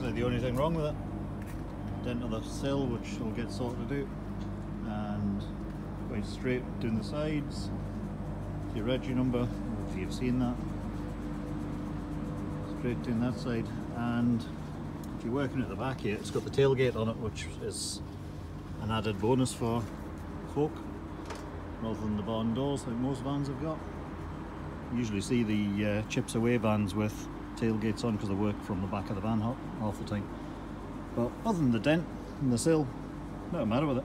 the only thing wrong with it. Dent of the sill, which will get sorted out, and quite straight down the sides. Your Reggie number, if you've seen that. Straight down that side, and if you're working at the back here, it's got the tailgate on it, which is an added bonus for folk, rather than the barn doors like most vans have got. You usually see the uh, ChipsAway vans with tailgates on because they work from the back of the van half, the time. But other than the dent and the sill, no matter with it.